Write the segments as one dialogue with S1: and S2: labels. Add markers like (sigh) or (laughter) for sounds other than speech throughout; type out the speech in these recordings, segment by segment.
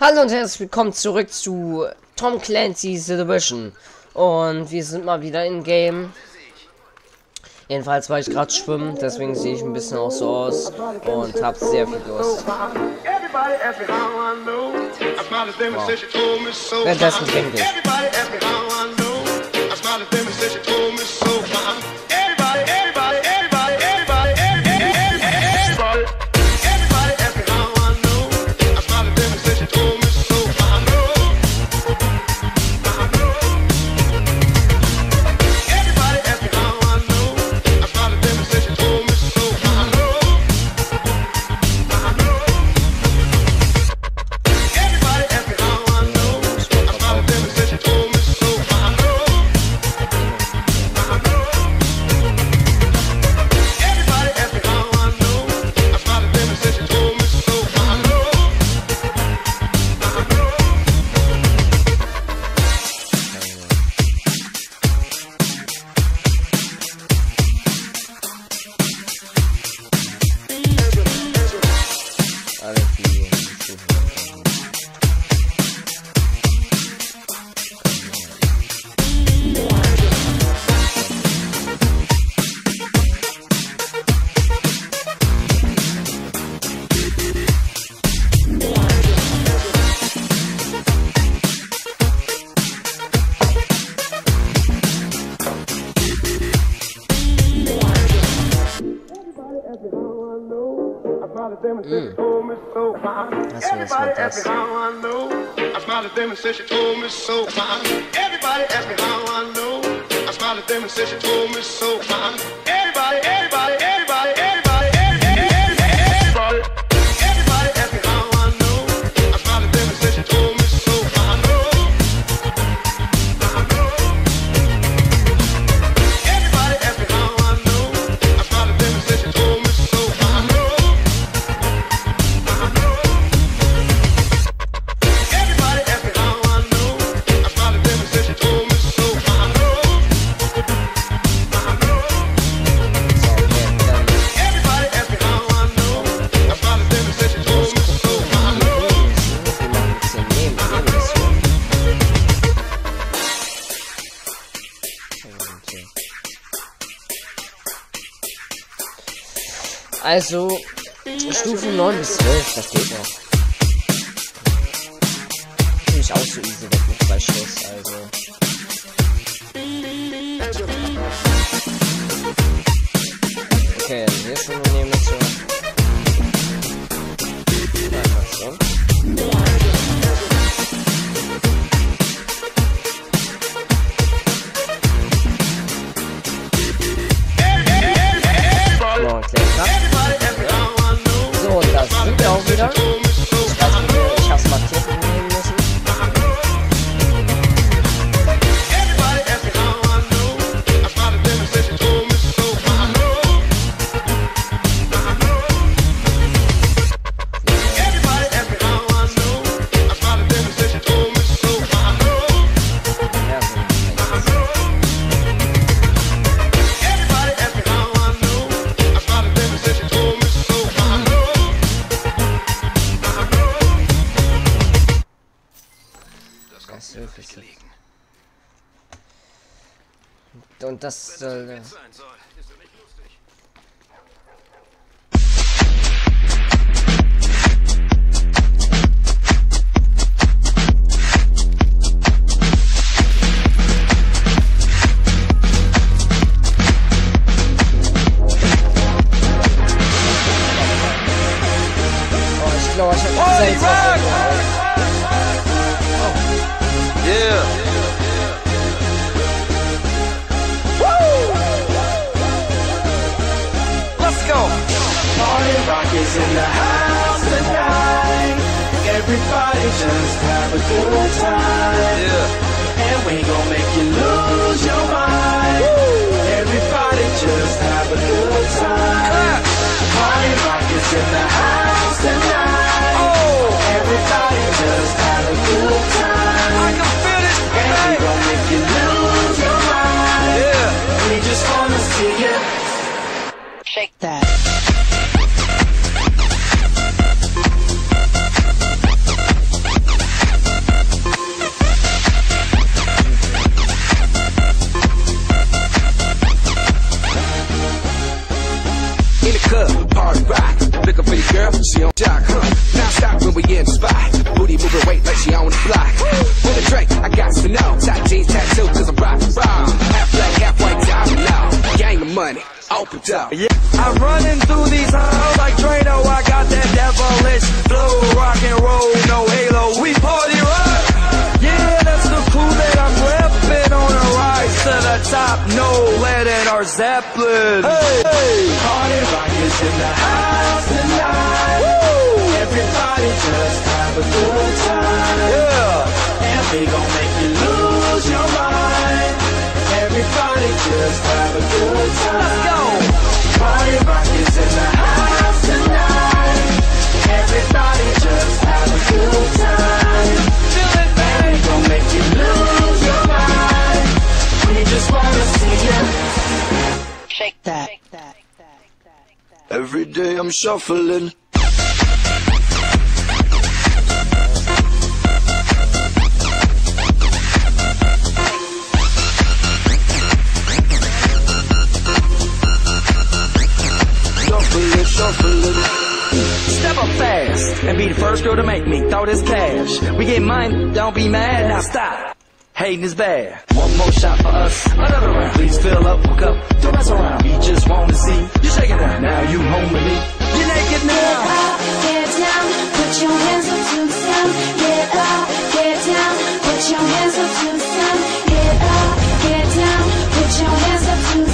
S1: Hallo und herzlich willkommen zurück zu Tom Clancy's The Division. Und wir sind mal wieder in Game. Jedenfalls war ich gerade schwimmen, deswegen sehe ich ein bisschen auch so aus und habe sehr viel Durst. Wow. Währenddessen trinke ich. Mm. That's what me how I know. I smiled at them and said she told me so. Everybody asked me how I know. I smiled at them and said she told me so. Everybody, everybody, everybody, Also, Stufen 9 bis 12, das geht noch. Natürlich auch so easy weg mit zwei Schuss, also. Das soll... Äh,
S2: know. Tight jeans, tattoo, cause I'm rock, rock. Half black, half white, diamond now. Gang of money.
S3: Yeah, I'm running through these halls like Drano. I got that devilish flow, rock and roll, no halo. We party rock. Yeah, that's the clue that I'm repping on a rise to the top. No lead in our Zeppelin. Hey, hey.
S2: Party rock is in the house tonight. Everybody just have a good time.
S3: Yeah.
S2: And gon' make you lose your mind. Everybody just have a good time.
S3: Let's go.
S2: Party rock is in the house tonight. Everybody just have a good time.
S3: Feel it,
S2: And we gon' make you lose your mind. We just wanna see you.
S4: Shake that.
S3: Every day I'm shuffling. Shuffling, and be the first girl to make me throw this cash. We get mine, don't be mad, now stop. Hating is bad. One more shot for us, another round. Please fill up a cup, don't mess around. We just wanna see you shaking that. Now you home with me. You're naked now.
S1: Get up, get down, put your hands up to the sun. Get up, get down, put your hands up to the sun. Get up, get down, put your hands up to the.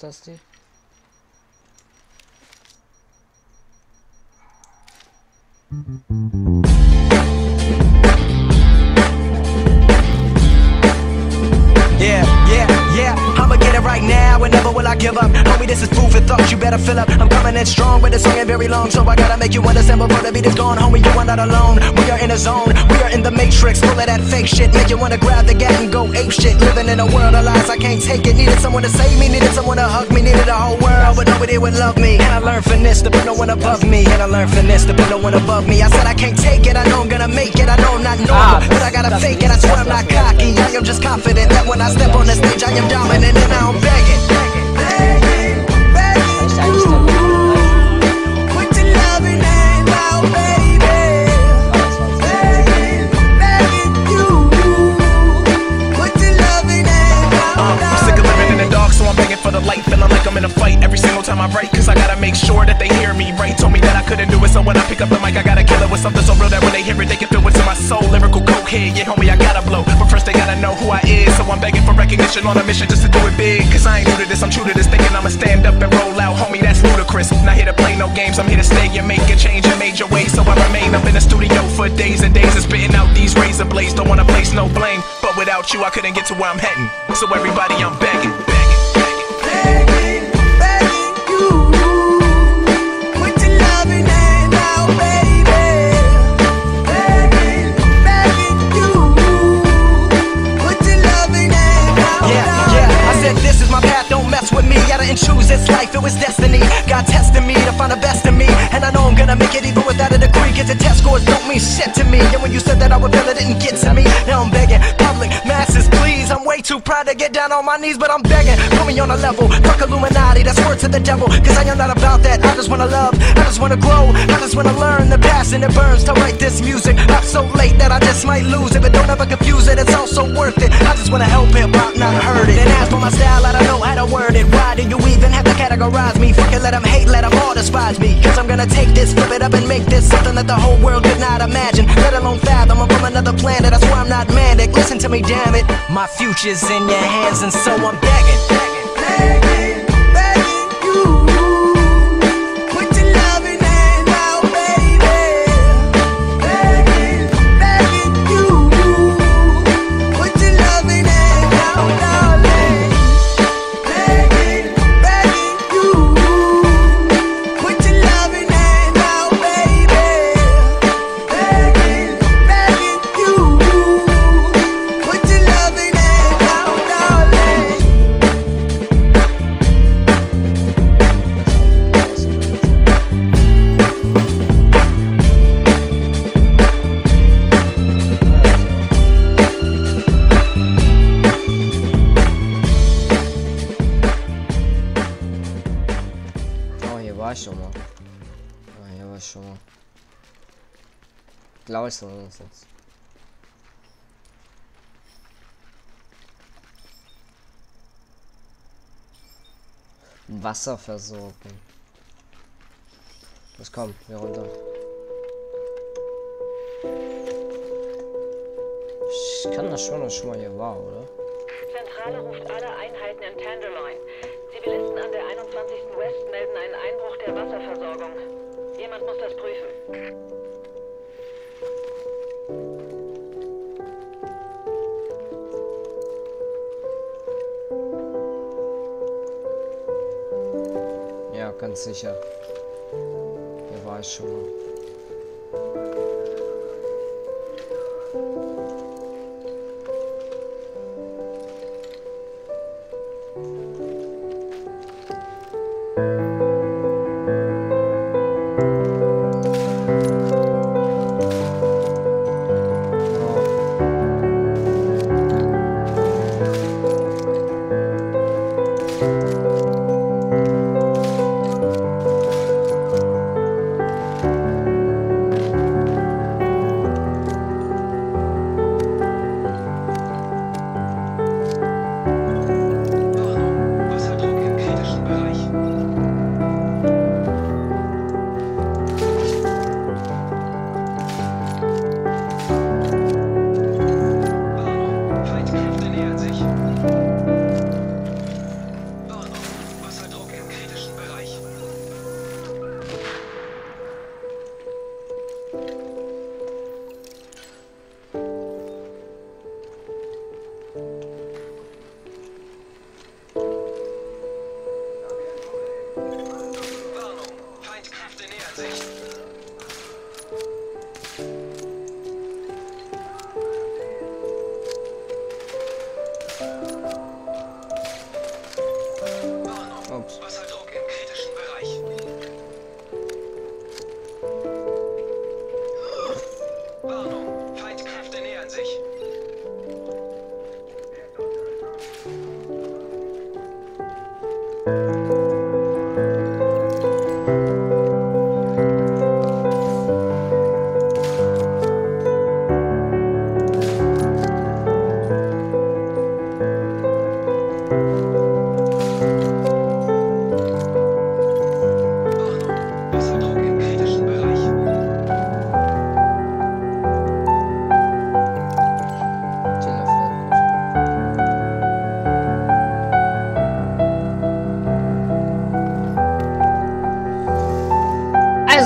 S5: Yeah, yeah. And never will I give up. Homie, this is food for thought. You better fill up. I'm coming in strong, but the song ain't very long, so I gotta make you understand before the beat is gone. Homie, you are not alone. We are in a zone. We are in the matrix, full of that fake shit. Make you wanna grab the gat and go ape shit. Living in a world of lies, I can't take it. Needed someone to save me, needed someone to hug me, needed a whole world, but nobody would love me. And I learned finesse to put no one above me. And I learned finesse to put no one above me. I said I can't take it. I know I'm gonna make it. I know I'm not normal,
S1: Ah,
S5: but I gotta fake it. I swear I'm not cocky. I am just confident that when I step on the stage, I am dominant and now I'm begging. Begging,
S6: up the mic, I gotta kill it with something so real that when they hear it, they can feel what's in my soul. Lyrical cokehead, yeah, homie, I gotta blow. But first, they gotta know who I is. So I'm begging for recognition on a mission just to do it big. Cause I ain't new to this, I'm true to this. Thinking I'ma stand up and roll out, homie, that's ludicrous. Not here to play no games, I'm here to stay and make a change in major way. So I remain up in the studio for days and days and spitting out these razor blades. Don't wanna place no blame, but without you, I couldn't get to where I'm heading. So everybody, I'm begging.
S5: Choose this life, it was destiny. God testing me to find the best in me. And I know I'm gonna make it even without a degree. Cause the test scores don't mean shit to me. And when you said that I would fail, it didn't get to me. Now I'm begging, public please. I'm way too proud to get down on my knees, but I'm begging. Put me on a level, fuck Illuminati, that's word to the devil. Cause I am not about that. I just wanna love, I just wanna grow, I just wanna learn. The passion that burns to write this music. I'm so late that I just might lose it, but don't ever confuse it. It's also worth it. I just wanna help hip hop, not hurt it. And as for my style, I don't know how to word it. Why do you even have to categorize me? Fuck it, let them hate, let them all despise me. Cause I'm gonna take this, flip it up, and make this something that the whole world could not imagine. Let alone fathom. I'm from another planet, that's why I'm not manic. Listen to me, damn it. My future's in your hands, and so I'm begging.
S1: War ich schon mal. Ah, hier war ich schon mal. Glaube ich zumindest. Wasserversorgung. Los komm, hier runter. Ich kann das schon, dass schon mal hier war, oder?
S7: Zentrale ruft alle Einheiten in Tenderloin. Zivilisten an der 21. West melden einen Einbruch der Wasserversorgung. Jemand muss das prüfen.
S1: Ja, ganz sicher. Hier war ich schon mal.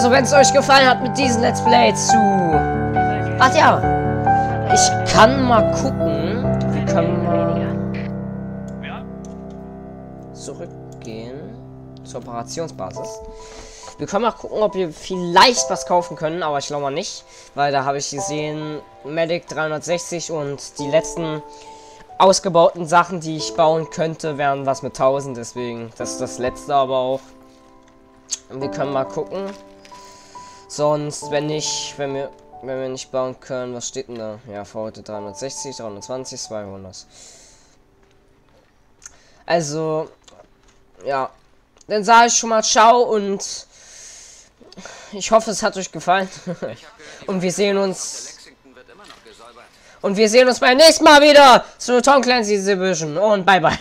S1: Also, wenn es euch gefallen hat mit diesem Let's Play zu... Ach ja. Ich kann mal gucken. Wir können mal zurückgehen zur Operationsbasis. Wir können mal gucken, ob wir vielleicht was kaufen können, aber ich glaube mal nicht, weil da habe ich gesehen, Medic 360 und die letzten ausgebauten Sachen, die ich bauen könnte, wären was mit 1000, deswegen, das ist das letzte aber auch. Wir können mal gucken. Sonst, wenn nicht, wenn wir, wenn wir nicht bauen können, was steht denn da? Ja, für heute 360, 320, 200. Also, ja, dann sage ich schon mal ciao und ich hoffe, es hat euch gefallen. (laughs) und wir sehen uns. Und wir sehen uns beim nächsten Mal wieder zu Tom Clancy's Division. Und bye bye.